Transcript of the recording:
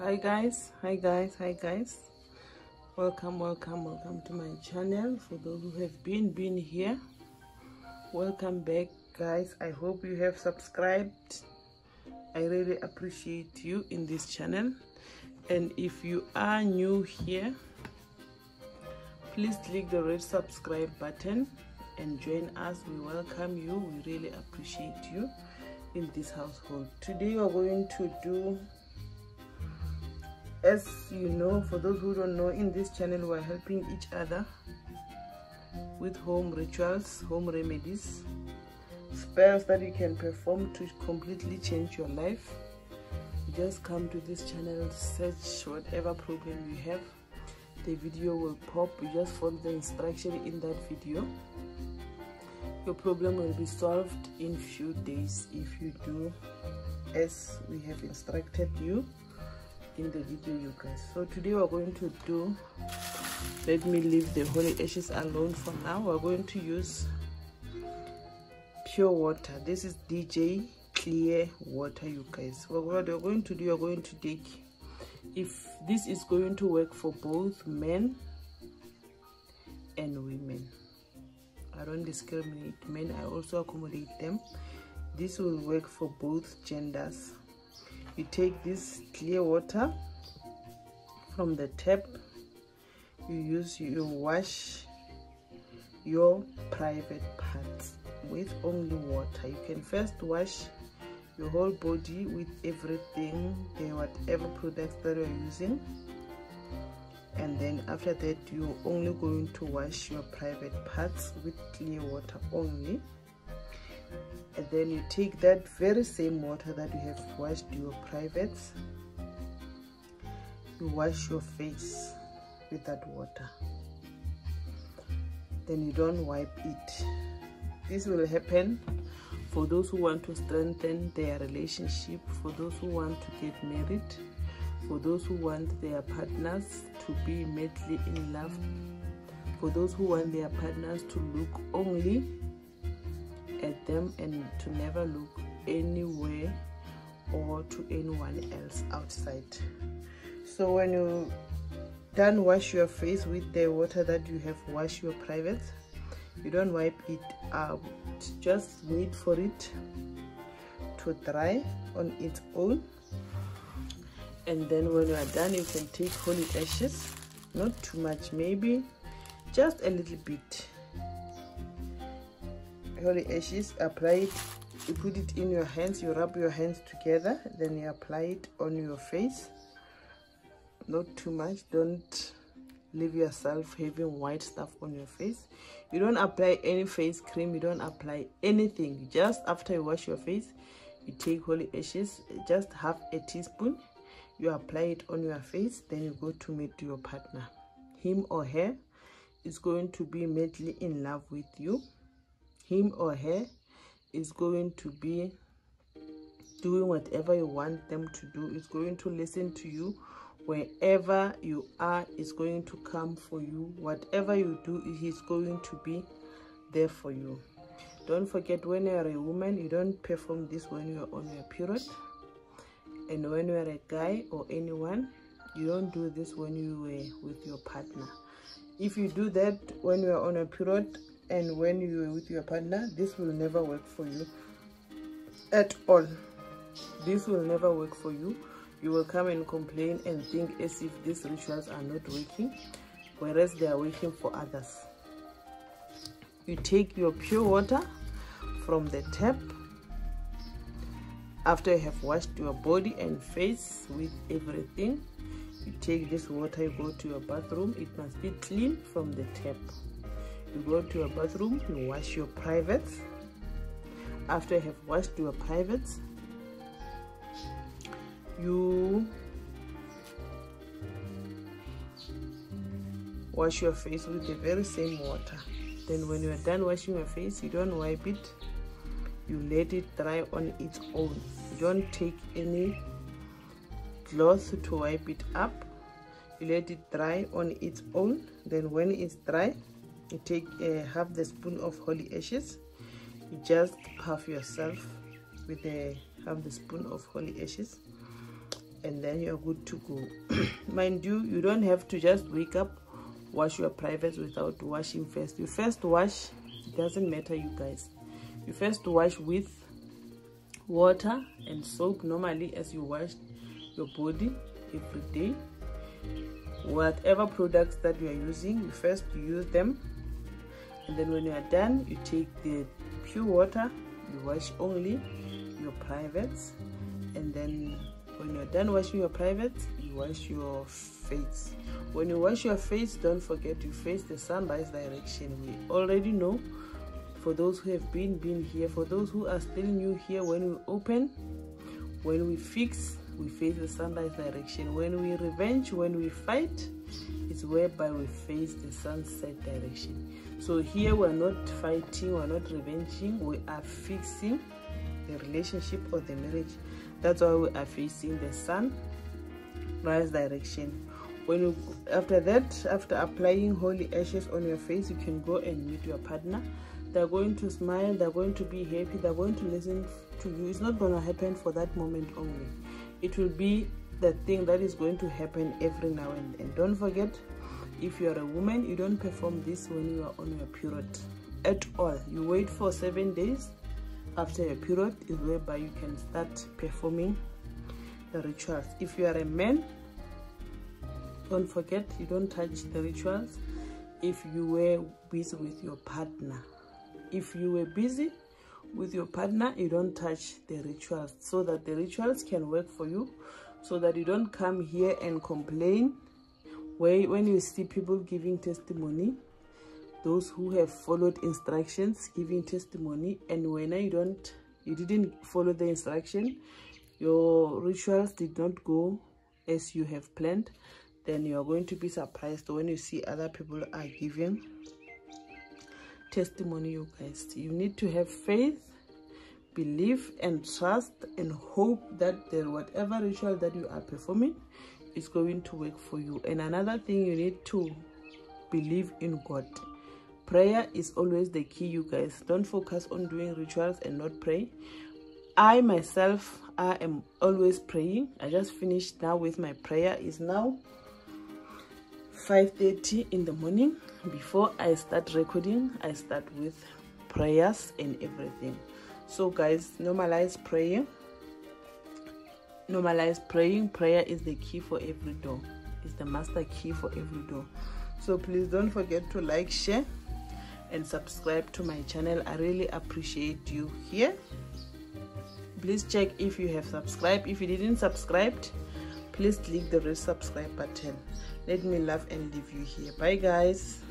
hi guys hi guys hi guys. Welcome welcome welcome to my channel. For those who have been been here welcome back guys. I hope you have subscribed. I really appreciate you in this channel. And if you are new here please click the red subscribe button and join us. We welcome you. We really appreciate you in this household. Today we're going to do as you know for those who don't know in this channel we're helping each other with home rituals home remedies spells that you can perform to completely change your life. Just come to this channel search whatever problem you have. The video will pop. You just follow the instruction in that video. Your problem will be solved in few days if you do as we have instructed you in the video you guys. So today we're going to do let me leave the holy ashes alone for now. We're going to use pure water. This is dj clear water you guys. What we're going to do you're going to take if this is going to work for both men and women I don't discriminate men I also accommodate them. This will work for both genders you take this clear water from the tap. You use you wash your private parts with only water. You can first wash your whole body with everything the whatever products that you're using. And then after that you're only going to wash your private parts with clear water only and then you take that very same water that you have washed your privates you wash your face with that water. Then you don't wipe it. This will happen for those who want to strengthen their relationship for those who want to get married for those who want their partners to be madly in love for those who want their partners to look only at them and to never look anywhere or to anyone else outside. So when you done wash your face with the water that you have washed your private. You don't wipe it out. Just wait for it to dry on its own. And then when you are done you can take holy ashes. Not too much maybe just a little bit holy ashes apply it. You put it in your hands you rub your hands together then you apply it on your face. Not too much don't leave yourself having white stuff on your face. You don't apply any face cream you don't apply anything. Just after you wash your face you take holy ashes just half a teaspoon. You apply it on your face then you go to meet your partner. Him or her is going to be madly in love with you him or her is going to be doing whatever you want them to do. Is going to listen to you wherever you are. Is going to come for you. Whatever you do he's going to be there for you. Don't forget when you are a woman you don't perform this when you are on your period. And when you are a guy or anyone you don't do this when you were with your partner. If you do that when you are on a period and when you are with your partner this will never work for you at all. This will never work for you. You will come and complain and think as if these rituals are not working whereas they are working for others. You take your pure water from the tap after you have washed your body and face with everything. You take this water you go to your bathroom. It must be clean from the tap you go to your bathroom you wash your privates. After you have washed your privates you wash your face with the very same water. Then when you are done washing your face you don't wipe it. You let it dry on its own. You don't take any cloth to wipe it up. You let it dry on its own. Then when it's dry you take uh, half the spoon of holy ashes. You just puff yourself with a half the spoon of holy ashes. And then you're good to go. Mind you you don't have to just wake up wash your privates without washing first. You first wash it doesn't matter you guys. You first wash with water and soap normally as you wash your body every day. Whatever products that you are using you first use them and then when you are done you take the pure water you wash only your privates. And then when you're done washing your privates you wash your face. When you wash your face don't forget to face the sunrise direction. We already know for those who have been been here for those who are still new here when we open when we fix we face the sunrise direction. When we revenge when we fight it's whereby we face the sunset direction so here we're not fighting we're not revenging. We are fixing the relationship or the marriage. That's why we are facing the sun rise direction. When you after that after applying holy ashes on your face you can go and meet your partner. They're going to smile they're going to be happy they're going to listen to you. It's not going to happen for that moment only. It will be the thing that is going to happen every now and then. Don't forget if you are a woman you don't perform this when you are on your period at all. You wait for seven days after your period is whereby you can start performing the rituals. If you are a man don't forget you don't touch the rituals. If you were busy with your partner if you were busy with your partner you don't touch the rituals so that the rituals can work for you so that you don't come here and complain where when you see people giving testimony those who have followed instructions giving testimony and when you don't you didn't follow the instruction your rituals did not go as you have planned then you are going to be surprised when you see other people are giving testimony you guys. You need to have faith believe and trust and hope that the whatever ritual that you are performing is going to work for you. And another thing you need to believe in god. Prayer is always the key you guys. Don't focus on doing rituals and not pray. I myself i am always praying. I just finished now with my prayer. Is now 5:30 in the morning. Before i start recording i start with prayers and everything. So guys normalize praying normalize praying. Prayer is the key for every door. It's the master key for every door. So please don't forget to like share and subscribe to my channel. I really appreciate you here. Please check if you have subscribed. If you didn't subscribe please click the red subscribe button. Let me love and leave you here. Bye guys